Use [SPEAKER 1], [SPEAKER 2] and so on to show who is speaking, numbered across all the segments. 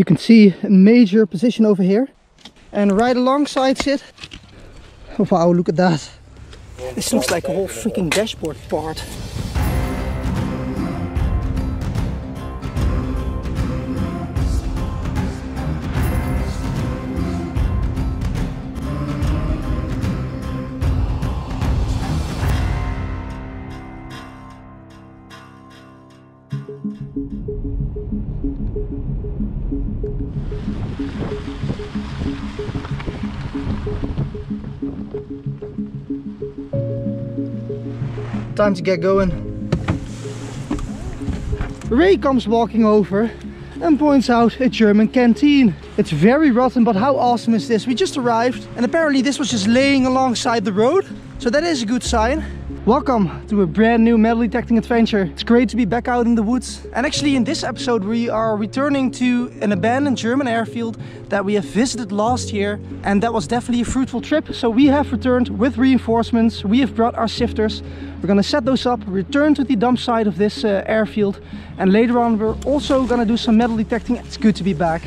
[SPEAKER 1] You can see a major position over here. And right alongside it, wow, look at that. This looks like a whole freaking dashboard part. Time to get going. Ray comes walking over and points out a German canteen. It's very rotten, but how awesome is this? We just arrived and apparently this was just laying alongside the road. So that is a good sign. Welcome to a brand new metal detecting adventure. It's great to be back out in the woods. And actually in this episode we are returning to an abandoned German airfield that we have visited last year. And that was definitely a fruitful trip. So we have returned with reinforcements. We have brought our sifters. We're gonna set those up, return to the dump site of this uh, airfield. And later on we're also gonna do some metal detecting. It's good to be back.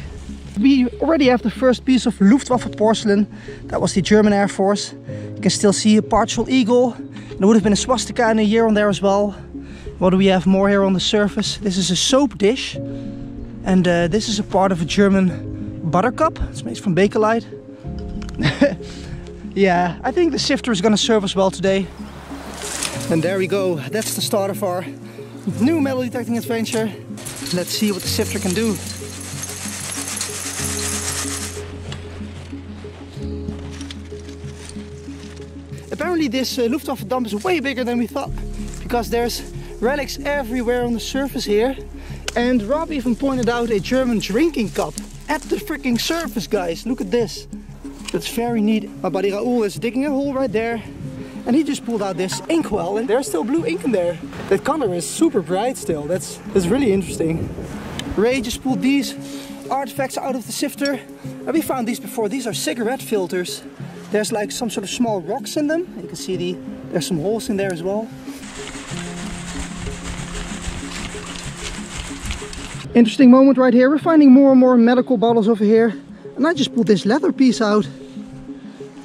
[SPEAKER 1] We already have the first piece of Luftwaffe porcelain. That was the German Air Force. You can still see a partial eagle there would have been a swastika and a year on there as well. What do we have more here on the surface? This is a soap dish. And uh, this is a part of a German buttercup. It's made from Bakelite. yeah, I think the sifter is to serve us well today. And there we go. That's the start of our new metal detecting adventure. Let's see what the sifter can do. Apparently this uh, Luftwaffe dump is way bigger than we thought because there's relics everywhere on the surface here. And Rob even pointed out a German drinking cup at the freaking surface, guys. Look at this. That's very neat. My buddy Raoul is digging a hole right there. And he just pulled out this inkwell and there's still blue ink in there. That color is super bright still. That's, that's really interesting. Ray just pulled these artifacts out of the sifter. And we found these before. These are cigarette filters. There's like some sort of small rocks in them. You can see the there's some holes in there as well. Interesting moment right here. We're finding more and more medical bottles over here. And I just pulled this leather piece out.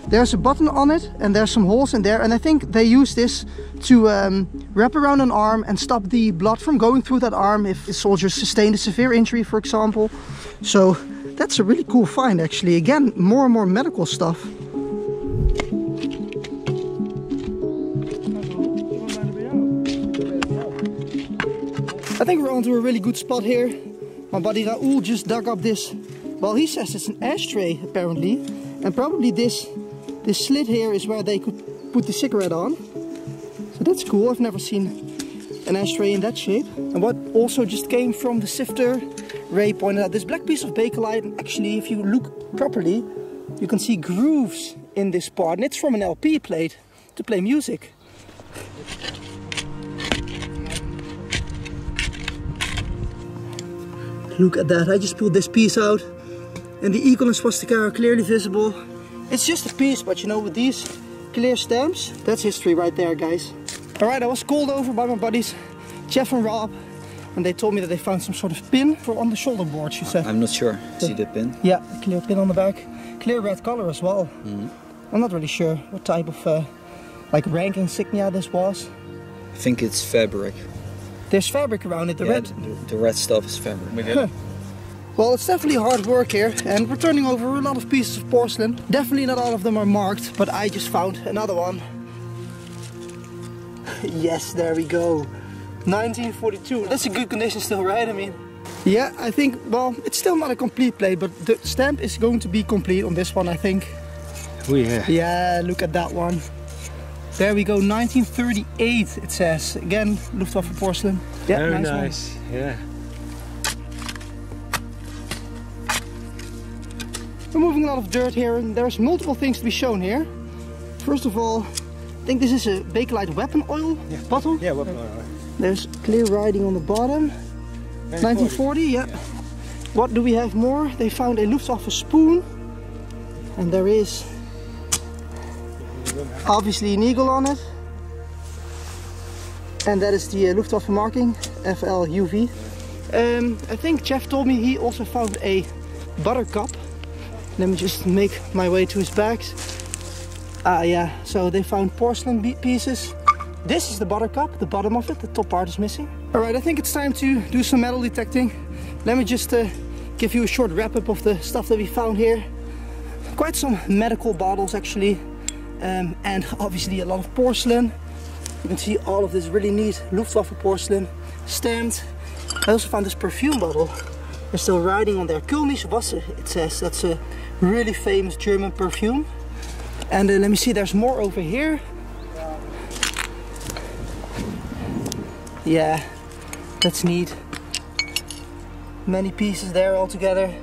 [SPEAKER 1] There's a button on it and there's some holes in there. And I think they use this to um, wrap around an arm and stop the blood from going through that arm if soldiers sustained a severe injury, for example. So that's a really cool find actually. Again, more and more medical stuff. Think we're onto a really good spot here. My buddy Raoul just dug up this, well he says it's an ashtray apparently. And probably this, this slit here is where they could put the cigarette on. So that's cool, I've never seen an ashtray in that shape. And what also just came from the sifter, Ray pointed out this black piece of Bakelite. And actually if you look properly, you can see grooves in this part. And it's from an LP plate to play music. Look at that, I just pulled this piece out and the eagle and swastika are clearly visible. It's just a piece, but you know, with these clear stamps, that's history right there, guys. All right, I was called over by my buddies, Jeff and Rob, and they told me that they found some sort of pin for on the shoulder board, she said.
[SPEAKER 2] I'm not sure. See the pin?
[SPEAKER 1] Yeah, clear pin on the back. Clear red color as well.
[SPEAKER 2] Mm -hmm.
[SPEAKER 1] I'm not really sure what type of uh, like rank insignia this was.
[SPEAKER 2] I think it's fabric.
[SPEAKER 1] There's fabric around it, the
[SPEAKER 2] yeah,
[SPEAKER 1] red.
[SPEAKER 2] The, the, red stuff is fabric.
[SPEAKER 1] well, it's definitely hard work here, and we're turning over a lot of pieces of porcelain. Definitely not all of them are marked, but I just found another one. yes, there we go. 1942. That's a good condition still, right? I mean, yeah, I think, well, it's still not a complete plate, but the stamp is going to be complete on this one, I think.
[SPEAKER 2] Oh yeah.
[SPEAKER 1] Yeah, look at that one. There we go, 1938 it says. Again, Luftwaffe porcelain.
[SPEAKER 3] Yeah, Very nice. nice. Yeah.
[SPEAKER 1] We're moving a lot of dirt here and there's multiple things to be shown here. First of all, I think this is a Bakelite weapon oil
[SPEAKER 3] yeah.
[SPEAKER 1] bottle.
[SPEAKER 3] Yeah, weapon oil.
[SPEAKER 1] There's clear writing on the bottom. 1940, yeah. What do we have more? They found a Luftwaffe spoon. And there is obviously an eagle on it. And that is the uh, Luftwaffe marking, FLUV. Um, I think Jeff told me he also found a buttercup. Let me just make my way to his bags. Ah, yeah, so they found porcelain pieces. This is the buttercup, the bottom of it, the top part is missing. All right, I think it's time to do some metal detecting. Let me just uh, give you a short wrap up of the stuff that we found here. Quite some medical bottles actually, um, and obviously a lot of porcelain. You can see all of this really neat Luftwaffe porcelain stamped. I also found this perfume bottle. They're still writing on there. Kölnisch Wasser, it says. That's a really famous German perfume. And uh, let me see, there's more over here. Yeah, that's neat. Many pieces there all together.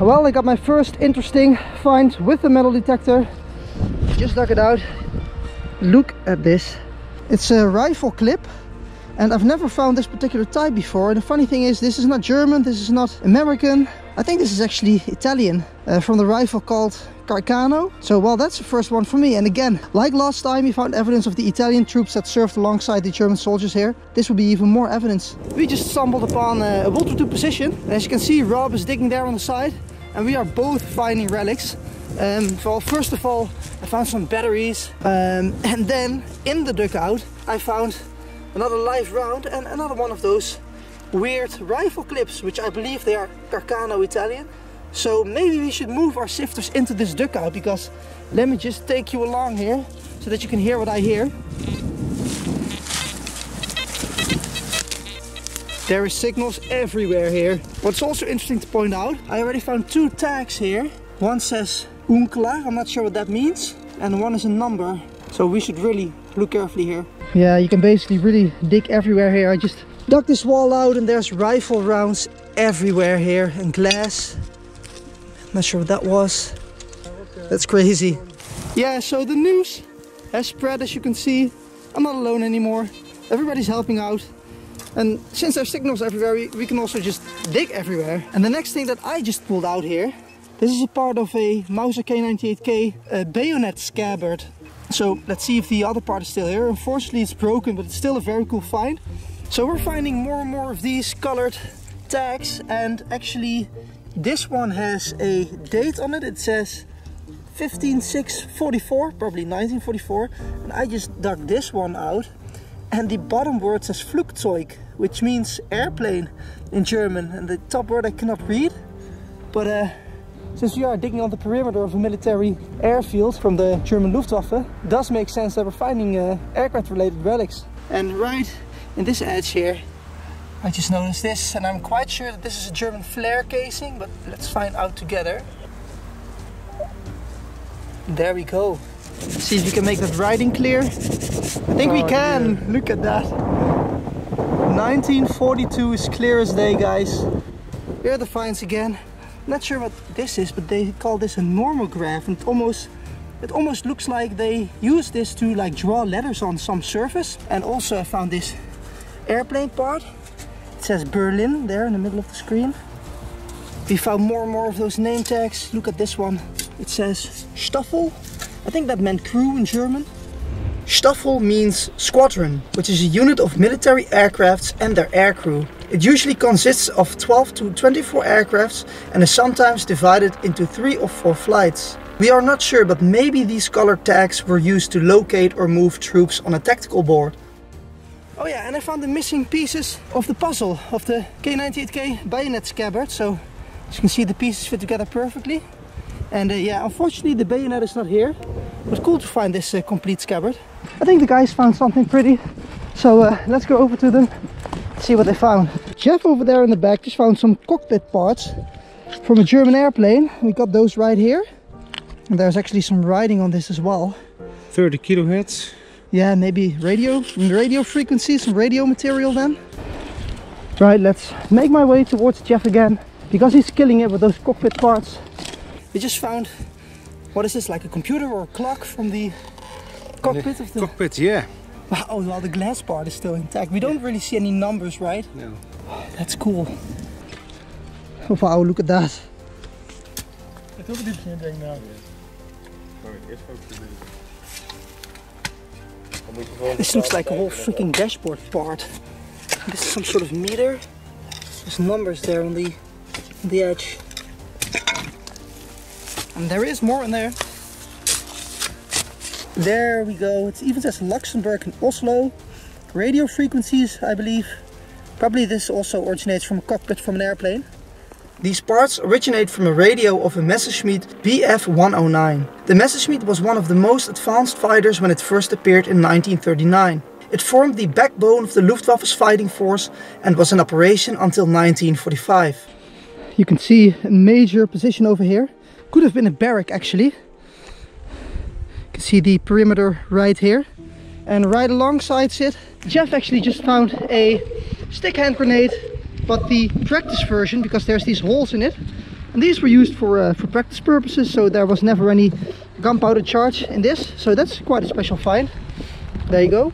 [SPEAKER 1] Well, I got my first interesting find with the metal detector. Just dug it out. Look at this. It's a rifle clip and I've never found this particular type before. And the funny thing is, this is not German, this is not American. I think this is actually Italian uh, from the rifle called Carcano. So, well, that's the first one for me. And again, like last time, we found evidence of the Italian troops that served alongside the German soldiers here. This would be even more evidence. We just stumbled upon a World War II position. And as you can see, Rob is digging there on the side. And we are both finding relics. Um, well, first of all, I found some batteries. Um, and then in the dugout, I found another live round and another one of those weird rifle clips, which I believe they are Carcano Italian. So maybe we should move our sifters into this dugout because let me just take you along here so that you can hear what I hear. There is signals everywhere here. What's also interesting to point out, I already found two tags here. One says Unklar, I'm not sure what that means. And one is a number. So we should really look carefully here. Yeah, you can basically really dig everywhere here. I just dug this wall out and there's rifle rounds everywhere here and glass. Not sure what that was. That's crazy. Yeah, so the news has spread as you can see. I'm not alone anymore. Everybody's helping out. And since there's signals everywhere, we, we, can also just dig everywhere. And the next thing that I just pulled out here, this is a part of a Mauser K98K uh, bayonet scabbard. So let's see if the other part is still here. Unfortunately it's broken, but it's still a very cool find. So we're finding more and more of these colored tags and actually this one has a date on it. It says 15644, probably 1944. And I just dug this one out. And the bottom word says Flugzeug, which means airplane in German. And the top word I cannot read. But uh, since we are digging on the perimeter of a military airfield from the German Luftwaffe, it does make sense that we're finding uh, aircraft related relics. And right in this edge here, I just noticed this and I'm quite sure that this is a German flare casing, but let's find out together. There we go. See if we can make that writing clear. I think oh, we can. Look at that. 1942 is clear as day, guys. Here are the finds again. Not sure what this is, but they call this a normograph and it almost it almost looks like they use this to like draw letters on some surface. And also I found this airplane part it says Berlin there in the middle of the screen. We found more and more of those name tags. Look at this one. It says Staffel. I think that meant crew in German. Staffel means squadron, which is a unit of military aircrafts and their aircrew. It usually consists of 12 to 24 aircrafts and is sometimes divided into 3 or 4 flights. We are not sure, but maybe these color tags were used to locate or move troops on a tactical board. Oh yeah, and I found the missing pieces of the puzzle of the K98K bayonet scabbard. So as you can see the pieces fit together perfectly. And uh, yeah, unfortunately the bayonet is not here. It was cool to find this uh, complete scabbard. I think the guys found something pretty. So uh, let's go over to them, see what they found. Jeff over there in the back just found some cockpit parts from a German airplane. We got those right here. And there's actually some writing on this as well.
[SPEAKER 3] 30 kilohertz
[SPEAKER 1] yeah, maybe radio, radio frequency, some radio material then. Right, let's make my way towards Jeff again because he's killing it with those cockpit parts. We just found, what is this, like a computer or a clock from the cockpit of the...
[SPEAKER 3] Cockpit, yeah.
[SPEAKER 1] Oh, well, the glass part is still intact. We don't really see any numbers, right?
[SPEAKER 3] No.
[SPEAKER 1] That's cool. Oh, wow, look at that.
[SPEAKER 4] Het is ook diep geen ding nou.
[SPEAKER 1] This looks like a whole freaking dashboard part. This is some sort of meter. There's numbers there on the on the edge. And there is more in there. There we go. It even says Luxembourg and Oslo. Radio frequencies, I believe. Probably this also originates from a cockpit from an airplane. These parts originate from a radio of a Messerschmitt Bf-109. The Messerschmitt was one of the most advanced fighters when it first appeared in 1939. It formed the backbone of the Luftwaffe's fighting force and was in operation until 1945. You can see a major position over here. Could have been a barrack actually. You can see the perimeter right here. And right alongside it, Jeff actually just found a stick hand grenade but the practice version because there's these holes in it and these were used for uh, for practice purposes so there was never any gunpowder charge in this so that's quite a special find there you go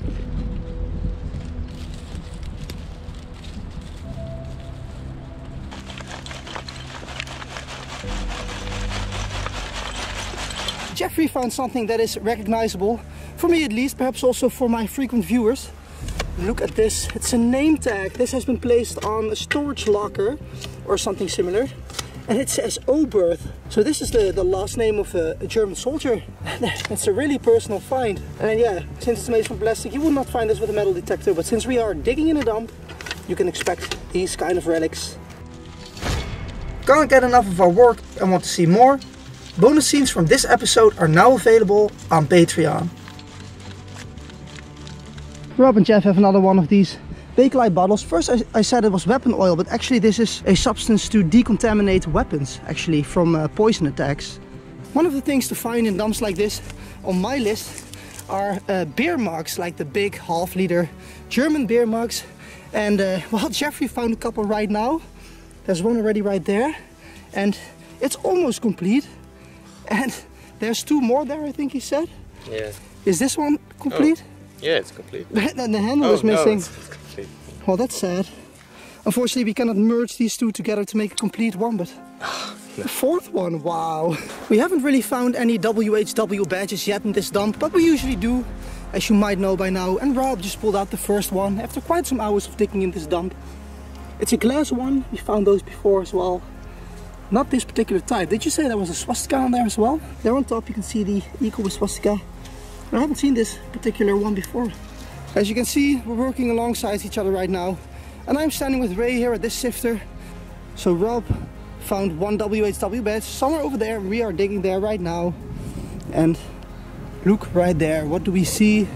[SPEAKER 1] Jeffrey found something that is recognizable for me at least perhaps also for my frequent viewers Look at this, it's a name tag. This has been placed on a storage locker or something similar. And it says Oberth. So this is the, the last name of a, a German soldier. It's a really personal find. And yeah, since it's made from plastic, you would not find this with a metal detector. But since we are digging in a dump, you can expect these kind of relics. Can't get enough of our work and want to see more? Bonus scenes from this episode are now available on Patreon. Rob and Jeff have another one of these Bakelite bottles. First I, I, said it was weapon oil, but actually this is a substance to decontaminate weapons, actually, from uh, poison attacks. One of the things to find in dumps like this on my list are uh, beer mugs, like the big half liter German beer mugs. And uh, well, Jeffrey found a couple right now. There's one already right there. And it's almost complete. And there's two more there, I think he said.
[SPEAKER 3] Yeah.
[SPEAKER 1] Is this one complete?
[SPEAKER 3] Oh. Yeah, it's complete.
[SPEAKER 1] and the handle
[SPEAKER 3] oh,
[SPEAKER 1] is missing.
[SPEAKER 3] No, it's, it's complete.
[SPEAKER 1] Well, that's sad. Unfortunately, we cannot merge these two together to make a complete one, but the fourth one, wow. We haven't really found any WHW badges yet in this dump, but we usually do, as you might know by now. And Rob just pulled out the first one after quite some hours of digging in this dump. It's a glass one, we found those before as well. Not this particular type. Did you say there was a swastika on there as well? There on top you can see the eagle with swastika. I haven't seen this particular one before. As you can see, we're working alongside each other right now. And I'm standing with Ray here at this sifter. So Rob found one WHW badge somewhere over there. We are digging there right now. And look right there, what do we see?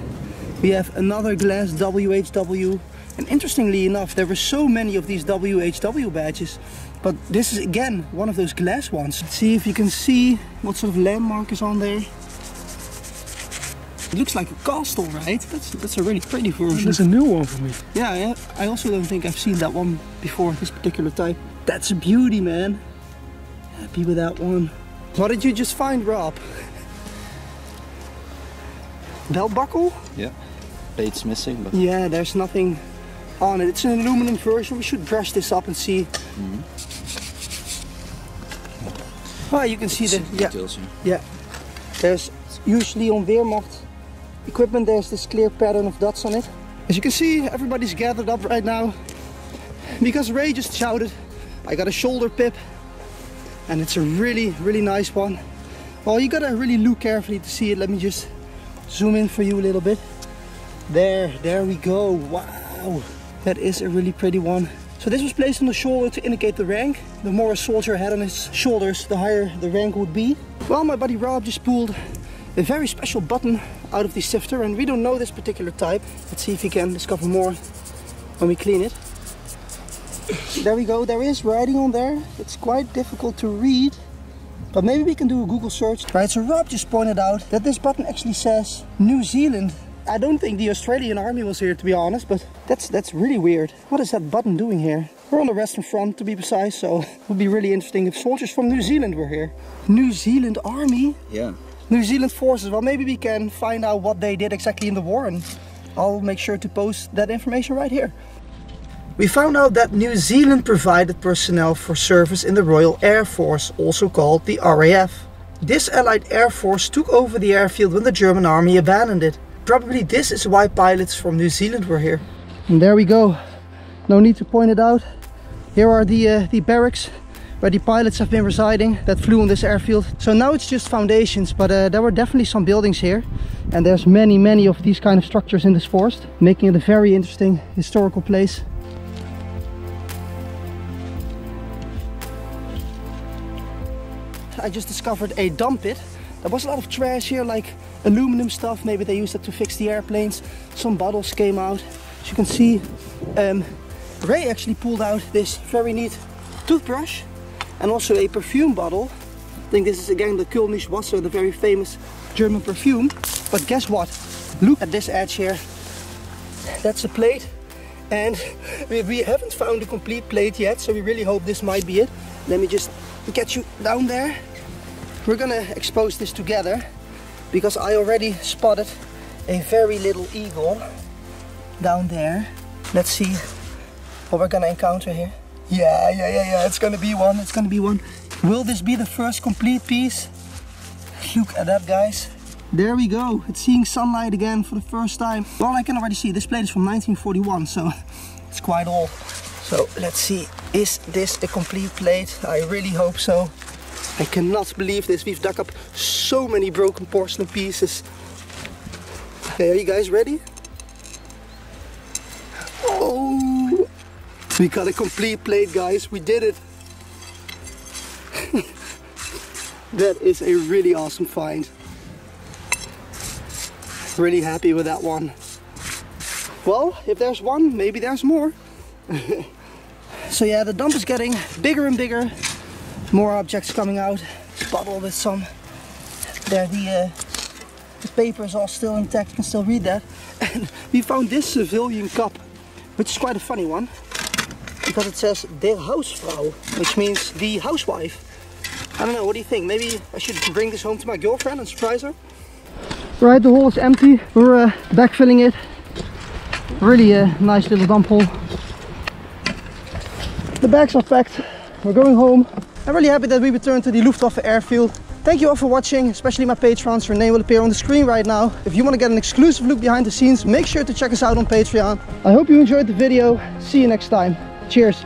[SPEAKER 1] We have another glass WHW. And interestingly enough, there were so many of these WHW badges. But this is again one of those glass ones. Let's see if you can see what sort of landmark is on there. It looks like a castle, right? That's that's a really pretty version.
[SPEAKER 4] That's a new one for me.
[SPEAKER 1] Yeah, yeah. I also don't think I've seen that one before, this particular type. That's a beauty, man. Happy with that one. What did you just find, Rob? Belt buckle?
[SPEAKER 2] Yeah. Plate's missing, but
[SPEAKER 1] Yeah, there's nothing on it. It's an aluminum version. We should brush this up and see.
[SPEAKER 2] Mm-hmm.
[SPEAKER 1] Oh, you can see the yeah,
[SPEAKER 2] details. Yeah.
[SPEAKER 1] yeah. There's usually on Wehrmacht equipment there's this clear pattern of dots on it. As you can see, everybody's gathered up right now because Ray just shouted, I got a shoulder pip and it's a really, really nice one. Well, you gotta really look carefully to see it. Let me just zoom in for you a little bit. There, there we go. Wow, that is a really pretty one. So this was placed on the shoulder to indicate the rank. The more a soldier had on his shoulders, the higher the rank would be. Well, my buddy Rob just pulled a very special button out of the sifter and we don't know this particular type. Let's see if we can discover more when we clean it. There we go, there is writing on there. It's quite difficult to read, but maybe we can do a Google search. Right, so Rob just pointed out that this button actually says New Zealand I don't think the Australian army was here to be honest, but that's that's really weird. What is that button doing here? We're on the Western Front to be precise, so it would be really interesting if soldiers from New Zealand were here. New Zealand army?
[SPEAKER 2] Yeah.
[SPEAKER 1] New Zealand forces. Well, maybe we can find out what they did exactly in the war and I'll make sure to post that information right here. We found out that New Zealand provided personnel for service in the Royal Air Force, also called the RAF. This Allied Air Force took over the airfield when the German army abandoned it. Probably this is why pilots from New Zealand were here. And there we go. No need to point it out. Here are the, uh, the barracks where the pilots have been residing that flew on this airfield. So now it's just foundations, but uh, there were definitely some buildings here. And there's many, many of these kind of structures in this forest, making it a very interesting historical place. I just discovered a dump pit. There was a lot of trash here, like aluminum stuff. Maybe they used it to fix the airplanes. Some bottles came out. As you can see, um, Ray actually pulled out this very neat toothbrush and also a perfume bottle. I think this is again the Kölnisch Wasser, the very famous German perfume. But guess what? Look at this edge here. That's a plate. And we, we haven't found a complete plate yet, so we really hope this might be it. Let me just get you down there. We're gonna expose this together because I already spotted a very little eagle down there. Let's see what we're gonna encounter here. Yeah, yeah, yeah, yeah, it's gonna be one, it's gonna be one. Will this be the first complete piece? Look at that, guys. There we go, it's seeing sunlight again for the first time. Well, I can already see, this plate is from 1941, so it's quite old. So let's see, is this a complete plate? I really hope so. I cannot believe this, we've dug up so many broken porcelain pieces. Are you guys ready? Oh, we got a complete plate, guys. We did it. that is a really awesome find. Really happy with that one. Well, if there's one, maybe there's more. so yeah, the dump is getting bigger and bigger. More objects coming out. Bottle with some. There, the, uh, the paper is all still intact. You can still read that. And we found this civilian cup, which is quite a funny one because it says der Hausfrau, which means the housewife. I don't know, what do you think? Maybe I should bring this home to my girlfriend and surprise her? Right, the hole is empty. We're uh, backfilling it. Really a nice little dump hole. The bags are packed. We're going home. I'm really happy that we returned to the Luftwaffe airfield. Thank you all for watching, especially my patrons. Your name will appear on the screen right now. If you want to get an exclusive look behind the scenes, make sure to check us out on Patreon. I hope you enjoyed the video. See you next time. Cheers.